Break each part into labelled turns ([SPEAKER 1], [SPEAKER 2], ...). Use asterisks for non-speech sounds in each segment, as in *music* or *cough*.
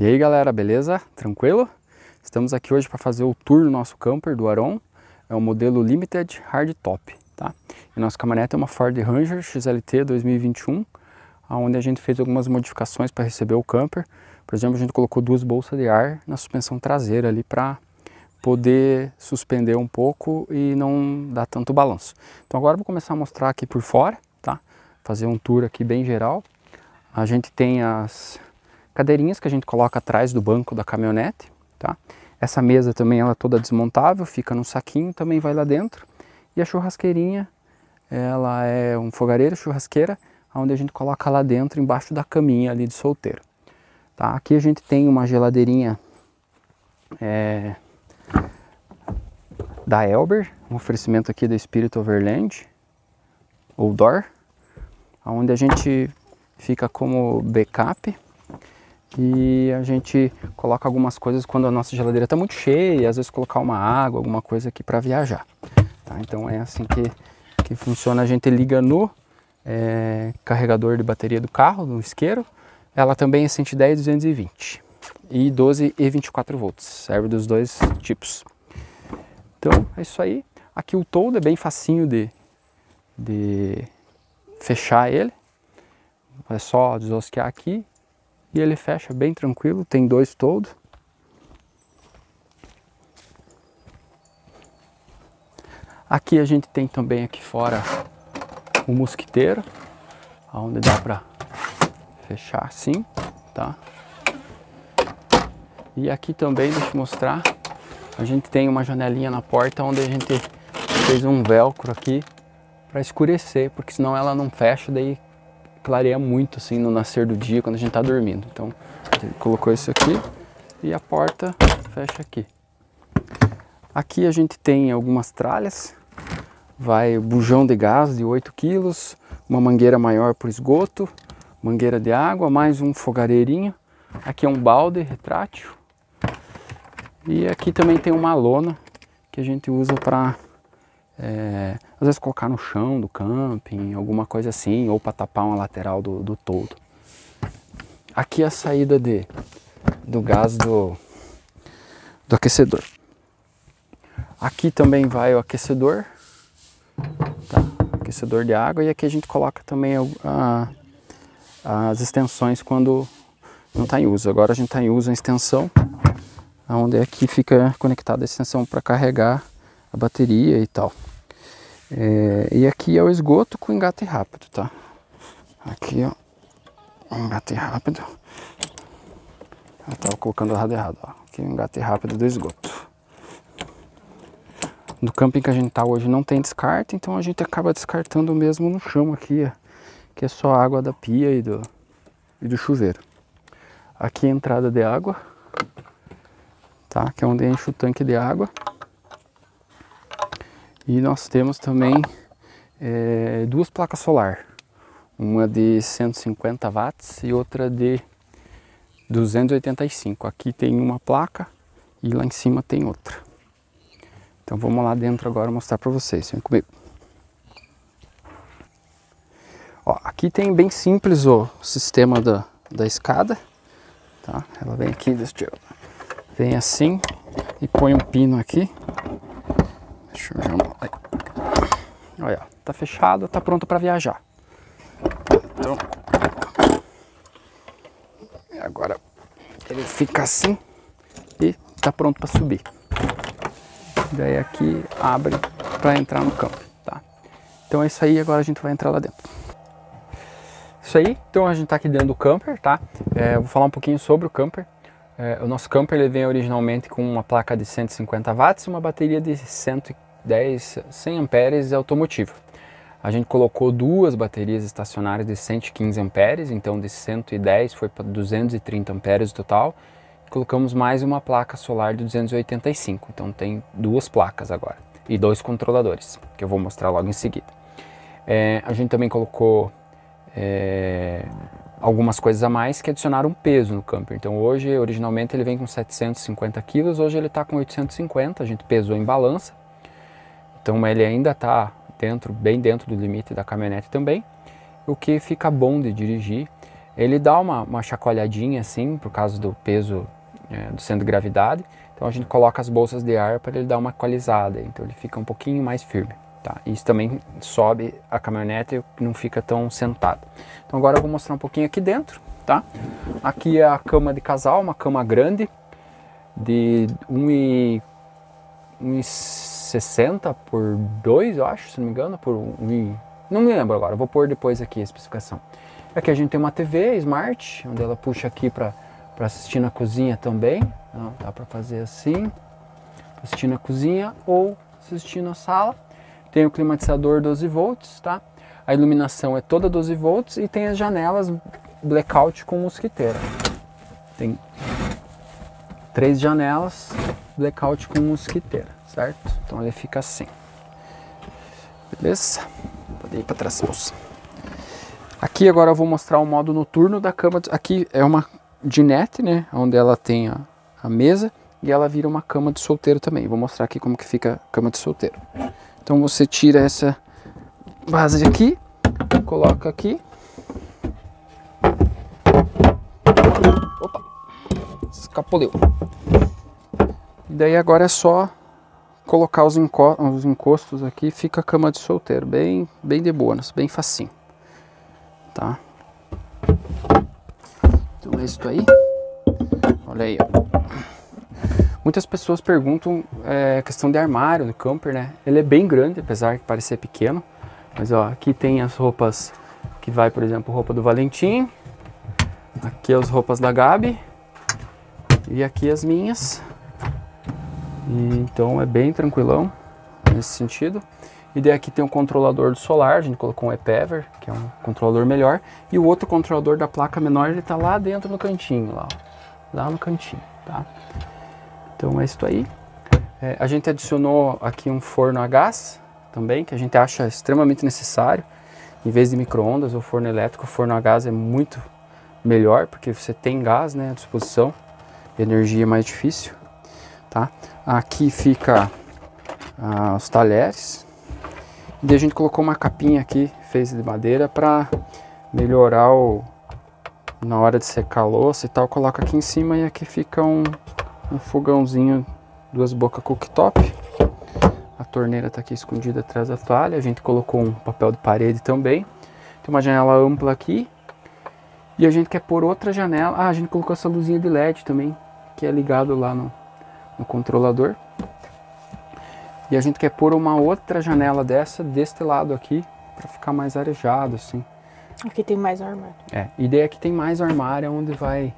[SPEAKER 1] E aí galera, beleza? Tranquilo? Estamos aqui hoje para fazer o tour do nosso camper do Aron. É o modelo Limited Hardtop, tá? E nossa caminhonete é uma Ford Ranger XLT 2021, onde a gente fez algumas modificações para receber o camper. Por exemplo, a gente colocou duas bolsas de ar na suspensão traseira ali para poder suspender um pouco e não dar tanto balanço. Então agora eu vou começar a mostrar aqui por fora, tá? Fazer um tour aqui bem geral. A gente tem as cadeirinhas que a gente coloca atrás do banco da caminhonete, tá? Essa mesa também ela é toda desmontável, fica no saquinho, também vai lá dentro. E a churrasqueirinha, ela é um fogareiro, churrasqueira, onde a gente coloca lá dentro, embaixo da caminha ali de solteiro. Tá? Aqui a gente tem uma geladeirinha é, da Elber, um oferecimento aqui da Spirit Overland, ou DOR, onde a gente fica como backup e a gente coloca algumas coisas quando a nossa geladeira está muito cheia, às vezes colocar uma água, alguma coisa aqui para viajar. Tá? Então é assim que, que funciona, a gente liga no é, carregador de bateria do carro, no isqueiro, ela também é 110 220 e 12 e 24 volts, serve dos dois tipos. Então é isso aí. Aqui o toldo é bem facinho de, de fechar ele. É só desosquear aqui e ele fecha bem tranquilo, tem dois toldos. Aqui a gente tem também aqui fora o mosquiteiro, onde dá para fechar assim, tá? E aqui também, deixa eu mostrar, a gente tem uma janelinha na porta onde a gente fez um velcro aqui para escurecer, porque senão ela não fecha, daí clareia muito assim no nascer do dia quando a gente está dormindo. Então, ele colocou isso aqui e a porta fecha aqui. Aqui a gente tem algumas tralhas, vai bujão de gás de 8 kg, uma mangueira maior para esgoto, mangueira de água, mais um fogareirinho. Aqui é um balde retrátil. E aqui também tem uma lona que a gente usa para é, às vezes colocar no chão do camping, alguma coisa assim, ou para tapar uma lateral do, do todo. Aqui é a saída de, do gás do, do aquecedor. Aqui também vai o aquecedor, tá? aquecedor de água, e aqui a gente coloca também a, a, as extensões quando não está em uso. Agora a gente está em uso a extensão, onde aqui fica conectada a extensão para carregar a bateria e tal. É, e aqui é o esgoto com engate rápido, tá? Aqui, ó, engate rápido. Eu tava colocando o lado errado, ó. Aqui é engate rápido do esgoto. No camping que a gente tá hoje não tem descarte, então a gente acaba descartando mesmo no chão aqui, que é só água da pia e do, e do chuveiro. Aqui é a entrada de água, tá? Que é onde enche o tanque de água. E nós temos também é, duas placas solar, uma de 150 watts e outra de 285. Aqui tem uma placa e lá em cima tem outra. Então vamos lá dentro agora mostrar para vocês, vem comigo. Ó, aqui tem bem simples o sistema da, da escada, tá? Ela vem aqui, deixa eu... Vem assim e põe um pino aqui Deixa eu já... Olha, tá fechado, tá pronto para viajar. Então, agora ele fica assim e tá pronto para subir. Daí aqui abre para entrar no campo, tá? Então é isso aí, agora a gente vai entrar lá dentro. Isso aí, então a gente tá aqui dentro do camper, tá? É, vou falar um pouquinho sobre o camper. É, o nosso camper ele vem originalmente com uma placa de 150 watts e uma bateria de 110, 100 amperes automotiva. A gente colocou duas baterias estacionárias de 115 amperes, então de 110 foi para 230 amperes total. Colocamos mais uma placa solar de 285, então tem duas placas agora e dois controladores, que eu vou mostrar logo em seguida. É, a gente também colocou é, algumas coisas a mais que adicionaram peso no camper. Então hoje, originalmente ele vem com 750 quilos, hoje ele está com 850, a gente pesou em balança. Então ele ainda está dentro, bem dentro do limite da caminhonete também, o que fica bom de dirigir. ele dá uma, uma chacoalhadinha assim, por causa do peso é, do centro de gravidade. Então a gente coloca as bolsas de ar para ele dar uma equalizada, então ele fica um pouquinho mais firme. Tá? Isso também sobe a caminhonete e não fica tão sentado. Então agora eu vou mostrar um pouquinho aqui dentro. Tá? Aqui é a cama de casal, uma cama grande de 1,60 por 2, eu acho, se não me engano, por 1, não me lembro agora, vou pôr depois aqui a especificação. Aqui a gente tem uma TV Smart, onde ela puxa aqui para assistir na cozinha também. Então, dá para fazer assim, assistir na cozinha ou assistir na sala. Tem o climatizador 12 volts, tá? A iluminação é toda 12 volts e tem as janelas blackout com mosquiteira. Tem três janelas blackout com mosquiteira, certo? Então ele fica assim. Beleza? Pode ir para trás, moça. Aqui agora eu vou mostrar o modo noturno da cama. Aqui é uma dinette, né? Onde ela tem a, a mesa e ela vira uma cama de solteiro também. Vou mostrar aqui como que fica a cama de solteiro. Então você tira essa base aqui, coloca aqui. Opa, escapoleu. E daí agora é só colocar os, os encostos aqui, fica a cama de solteiro, bem, bem de boa, bem facinho. Tá? Então é isso aí. Olha aí, ó. Muitas pessoas perguntam é, questão de armário no camper, né? Ele é bem grande, apesar de parecer pequeno. Mas ó, aqui tem as roupas que vai, por exemplo, roupa do Valentim. Aqui as roupas da Gabi. E aqui as minhas. E, então é bem tranquilão nesse sentido. E daí aqui tem um controlador do solar, a gente colocou um EPEVER, que é um controlador melhor. E o outro controlador da placa menor, ele tá lá dentro no cantinho, lá, ó, lá no cantinho, tá? Então é isso aí. É, a gente adicionou aqui um forno a gás também, que a gente acha extremamente necessário. Em vez de micro-ondas ou forno elétrico, o forno a gás é muito melhor, porque você tem gás né, à disposição, energia é mais difícil. Tá? Aqui fica ah, os talheres. E a gente colocou uma capinha aqui, fez de madeira, para melhorar o, na hora de secar a louça e tal, coloca aqui em cima e aqui fica um, um fogãozinho, duas bocas cooktop. A torneira está aqui escondida atrás da toalha. A gente colocou um papel de parede também. Tem uma janela ampla aqui. E a gente quer pôr outra janela. Ah, a gente colocou essa luzinha de LED também, que é ligado lá no, no controlador. E a gente quer pôr uma outra janela dessa deste lado aqui, para ficar mais arejado assim.
[SPEAKER 2] Aqui tem mais armário.
[SPEAKER 1] É, e daí aqui tem mais armário onde vai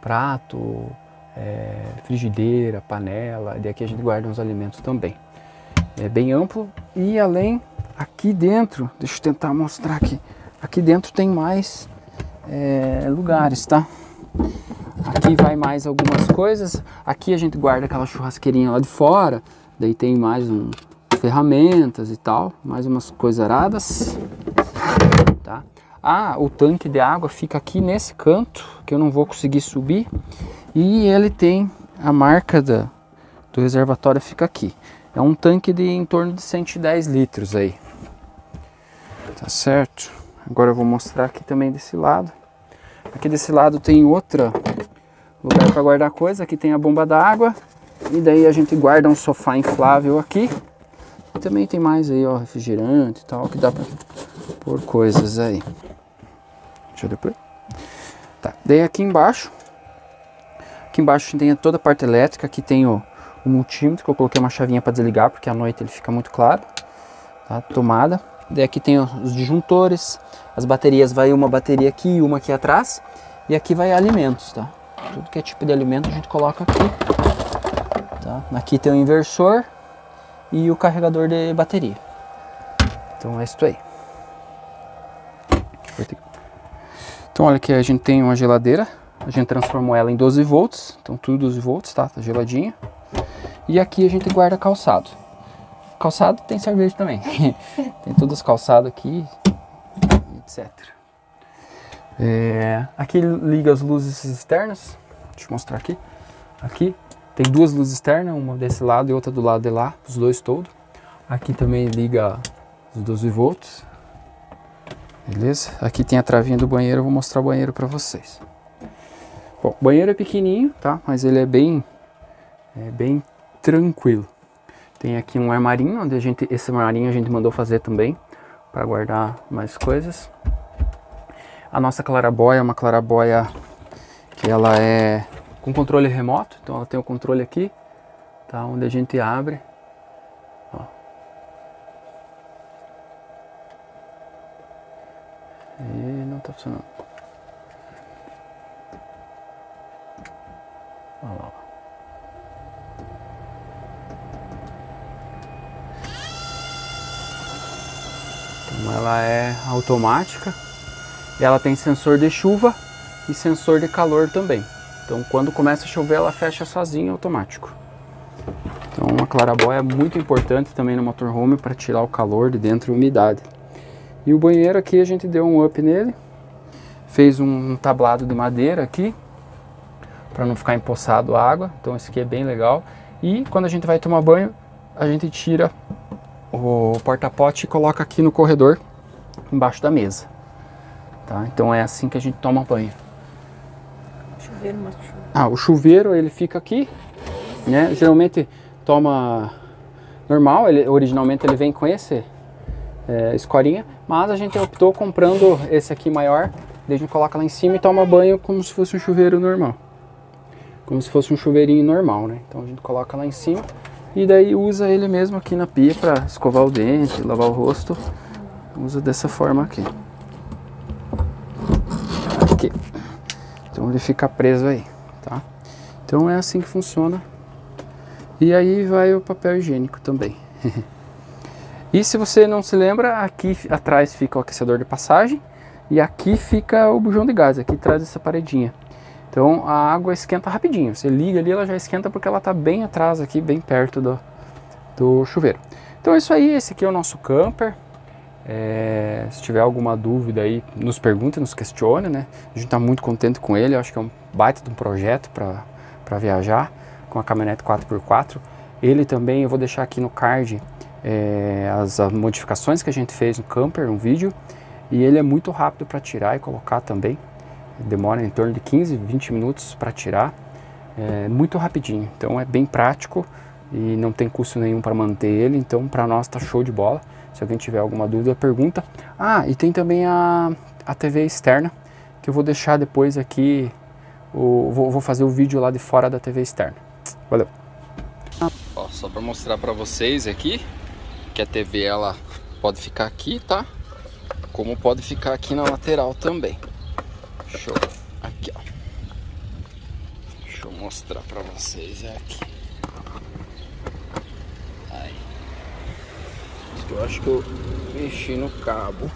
[SPEAKER 1] prato, é, frigideira, panela, e daqui a gente guarda uns alimentos também. É bem amplo e além, aqui dentro, deixa eu tentar mostrar aqui, aqui dentro tem mais é, lugares, tá? Aqui vai mais algumas coisas, aqui a gente guarda aquela churrasqueirinha lá de fora, daí tem mais um, ferramentas e tal, mais umas coisas aradas, tá? Ah, o tanque de água fica aqui nesse canto, que eu não vou conseguir subir, e ele tem a marca da, do reservatório fica aqui. É um tanque de em torno de 110 litros aí. Tá certo? Agora eu vou mostrar aqui também desse lado. Aqui desse lado tem outra lugar para guardar coisa. Aqui tem a bomba d'água. E daí a gente guarda um sofá inflável aqui. E também tem mais aí, ó, refrigerante e tal, que dá para pôr coisas aí. Deixa eu depois. Tá, daí aqui embaixo Aqui embaixo tem toda a parte elétrica, aqui tem o, o multímetro, que eu coloquei uma chavinha para desligar, porque à noite ele fica muito claro. Tá? Tomada. Daí aqui tem os disjuntores, as baterias, vai uma bateria aqui e uma aqui atrás. E aqui vai alimentos, tá? Tudo que é tipo de alimento a gente coloca aqui. Tá? Aqui tem o inversor e o carregador de bateria. Então é isso aí. Então olha aqui, a gente tem uma geladeira a gente transformou ela em 12 volts, então tudo 12 volts, tá? Tá geladinha. E aqui a gente guarda calçado. Calçado tem cerveja também. *laughs* tem todos os calçados aqui, etc. É, aqui liga as luzes externas. Deixa eu mostrar aqui. Aqui tem duas luzes externas, uma desse lado e outra do lado de lá, os dois todos. Aqui também liga os 12 volts. Beleza? Aqui tem a travinha do banheiro, eu vou mostrar o banheiro para vocês. Bom, o banheiro é pequenininho, tá? Mas ele é bem, é bem tranquilo. Tem aqui um armarinho, onde a gente, esse armarinho a gente mandou fazer também, para guardar mais coisas. A nossa clarabóia é uma clarabóia que ela é com controle remoto, então ela tem o controle aqui, tá? Onde a gente abre. Ó. E não tá funcionando. Olha lá. Então ela é automática. Ela tem sensor de chuva e sensor de calor também. Então quando começa a chover ela fecha sozinha automático. Então uma clarabóia é muito importante também no motorhome para tirar o calor de dentro e umidade. E o banheiro aqui a gente deu um up nele. Fez um tablado de madeira aqui para não ficar empoçado a água. Então esse aqui é bem legal. E quando a gente vai tomar banho, a gente tira o porta-pote e coloca aqui no corredor, embaixo da mesa. Tá? Então é assim que a gente toma banho.
[SPEAKER 2] Chuveiro, mas chuveiro.
[SPEAKER 1] Ah, o chuveiro ele fica aqui, né? Geralmente toma normal, ele, originalmente ele vem com esse é, escorinha, mas a gente optou comprando esse aqui maior, daí a gente coloca lá em cima e toma banho como se fosse um chuveiro normal. Como se fosse um chuveirinho normal, né? Então a gente coloca lá em cima e daí usa ele mesmo aqui na pia para escovar o dente, lavar o rosto. Usa dessa forma aqui. Aqui. Então ele fica preso aí, tá? Então é assim que funciona. E aí vai o papel higiênico também. *laughs* e se você não se lembra, aqui atrás fica o aquecedor de passagem e aqui fica o bujão de gás, aqui atrás dessa paredinha. Então a água esquenta rapidinho. Você liga ali, ela já esquenta porque ela está bem atrás aqui, bem perto do, do chuveiro. Então é isso aí, esse aqui é o nosso camper. É, se tiver alguma dúvida aí, nos pergunte, nos questione, né? A gente está muito contente com ele, acho que é um baita de um projeto para viajar com a caminhonete 4x4. Ele também, eu vou deixar aqui no card é, as, as modificações que a gente fez no camper, um vídeo. E ele é muito rápido para tirar e colocar também demora em torno de 15, 20 minutos para tirar, é muito rapidinho, então é bem prático e não tem custo nenhum para manter ele, então para nós está show de bola. Se alguém tiver alguma dúvida, pergunta. Ah, e tem também a, a TV externa, que eu vou deixar depois aqui, o, vou, vou fazer o vídeo lá de fora da TV externa. Valeu! Ó, só para mostrar para vocês aqui, que a TV ela pode ficar aqui, tá? Como pode ficar aqui na lateral também. Show. Aqui, ó. Deixa eu mostrar pra vocês aqui. Aí. Eu acho que eu mexi no cabo.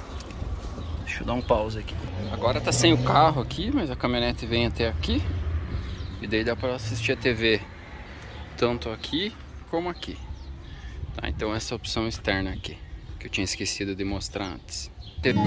[SPEAKER 1] Deixa eu dar um pause aqui. Agora tá sem o carro aqui, mas a caminhonete vem até aqui. E daí dá pra assistir a TV tanto aqui como aqui. Tá, então essa é opção externa aqui, que eu tinha esquecido de mostrar antes. TV.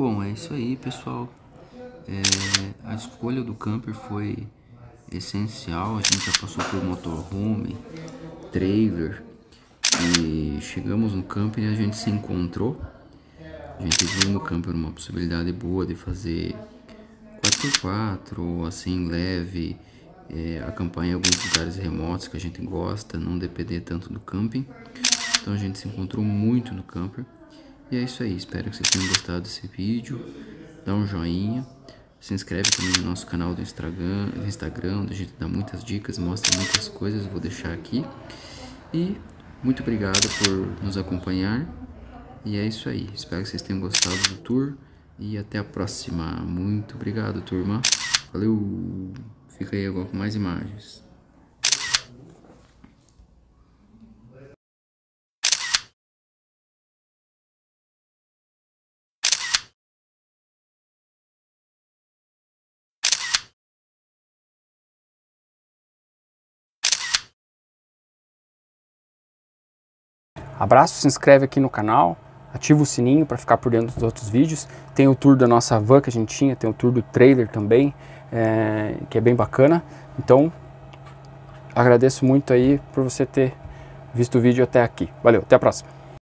[SPEAKER 1] Bom, é isso aí, pessoal. É, a escolha do camper foi essencial. A gente já passou por motorhome, trailer e chegamos no camper e a gente se encontrou. A gente viu no camper uma possibilidade boa de fazer 4x4, assim, leve, é, acampar em alguns lugares remotos que a gente gosta, não depender tanto do camping. Então a gente se encontrou muito no camper E é isso aí, espero que vocês tenham gostado desse vídeo. Dá um joinha. Se inscreve também no nosso canal do Instagram, do Instagram, onde a gente dá muitas dicas, mostra muitas coisas, vou deixar aqui. E muito obrigado por nos acompanhar. E é isso aí, espero que vocês tenham gostado do tour. E até a próxima. Muito obrigado, turma. Valeu! Fica aí agora com mais imagens.
[SPEAKER 3] Abraço, se inscreve aqui no canal, ativa o sininho para ficar por dentro dos outros vídeos. Tem o tour da nossa van que a gente tinha, tem o tour do trailer também, é, que é bem bacana. Então, agradeço muito aí por você ter visto o vídeo até aqui. Valeu, até a próxima.